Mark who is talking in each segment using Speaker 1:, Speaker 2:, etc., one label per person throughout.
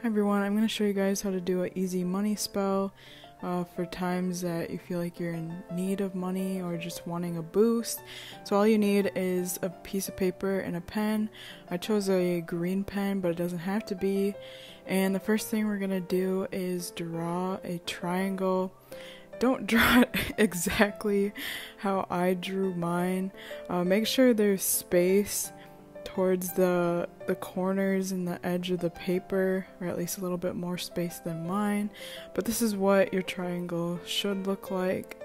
Speaker 1: Hi everyone, I'm going to show you guys how to do an easy money spell uh, for times that you feel like you're in need of money or just wanting a boost. So all you need is a piece of paper and a pen. I chose a green pen, but it doesn't have to be. And the first thing we're going to do is draw a triangle. Don't draw it exactly how I drew mine. Uh, make sure there's space towards the the corners and the edge of the paper or at least a little bit more space than mine. But this is what your triangle should look like.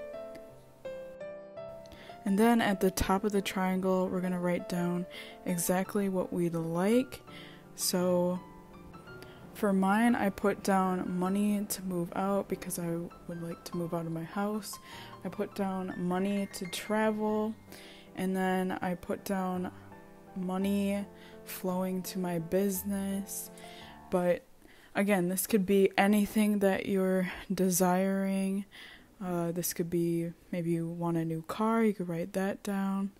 Speaker 1: And then at the top of the triangle we're going to write down exactly what we'd like. So for mine I put down money to move out because I would like to move out of my house. I put down money to travel. And then I put down money flowing to my business. But again, this could be anything that you're desiring. Uh, this could be maybe you want a new car, you could write that down,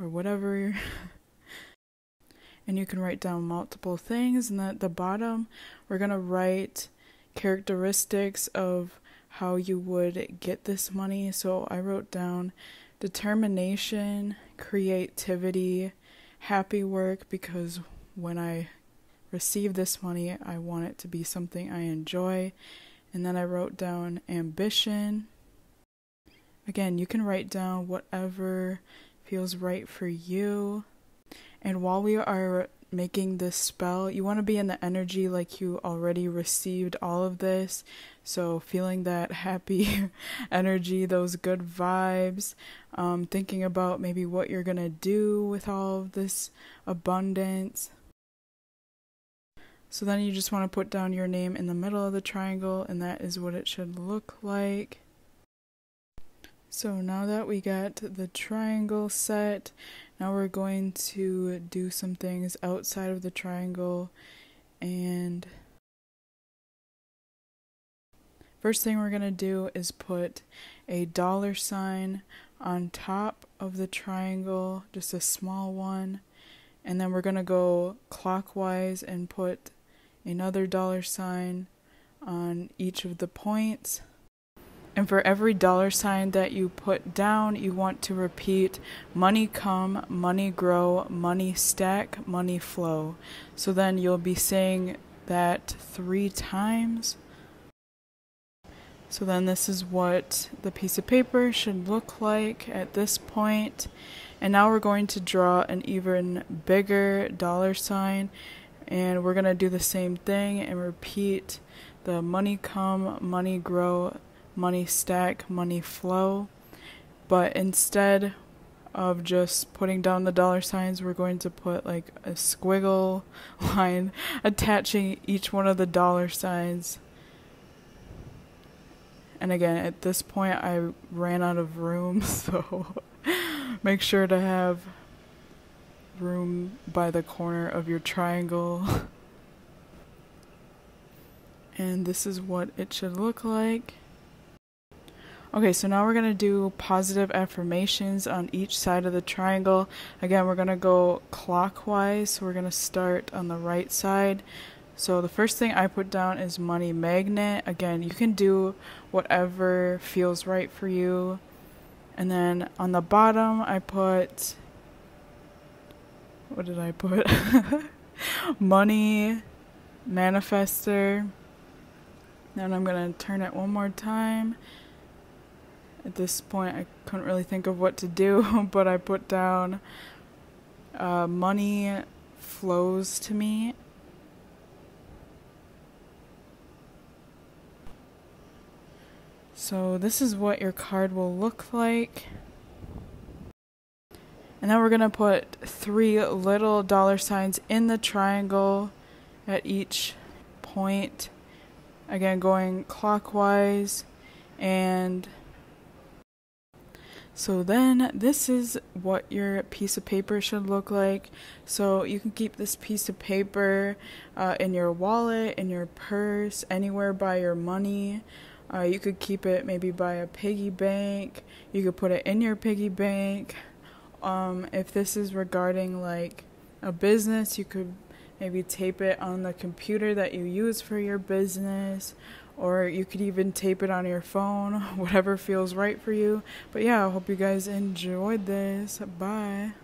Speaker 1: or whatever. and you can write down multiple things. And at the bottom, we're going to write characteristics of how you would get this money. So I wrote down determination, creativity, happy work because when I receive this money, I want it to be something I enjoy. And then I wrote down ambition. Again, you can write down whatever feels right for you. And while we are making this spell, you want to be in the energy like you already received all of this. So, feeling that happy energy, those good vibes, um, thinking about maybe what you're going to do with all of this abundance. So, then you just want to put down your name in the middle of the triangle, and that is what it should look like. So now that we got the triangle set, now we're going to do some things outside of the triangle and first thing we're going to do is put a dollar sign on top of the triangle, just a small one, and then we're going to go clockwise and put another dollar sign on each of the points. And for every dollar sign that you put down, you want to repeat money come, money grow, money stack, money flow. So then you'll be saying that three times. So then this is what the piece of paper should look like at this point. And now we're going to draw an even bigger dollar sign. And we're going to do the same thing and repeat the money come, money grow, money stack, money flow. But instead of just putting down the dollar signs, we're going to put like a squiggle line attaching each one of the dollar signs. And again, at this point, I ran out of room, so make sure to have room by the corner of your triangle. and this is what it should look like. Okay, so now we're going to do positive affirmations on each side of the triangle. Again, we're going to go clockwise. So we're going to start on the right side. So the first thing I put down is money magnet. Again, you can do whatever feels right for you. And then on the bottom, I put what did I put? money manifester. Then I'm going to turn it one more time at this point I couldn't really think of what to do, but I put down uh, money flows to me. So this is what your card will look like. And then we're going to put three little dollar signs in the triangle at each point. Again, going clockwise and so then this is what your piece of paper should look like. So you can keep this piece of paper uh, in your wallet, in your purse, anywhere by your money. Uh, you could keep it maybe by a piggy bank. You could put it in your piggy bank. Um, if this is regarding like a business, you could maybe tape it on the computer that you use for your business or you could even tape it on your phone, whatever feels right for you. But yeah, I hope you guys enjoyed this. Bye.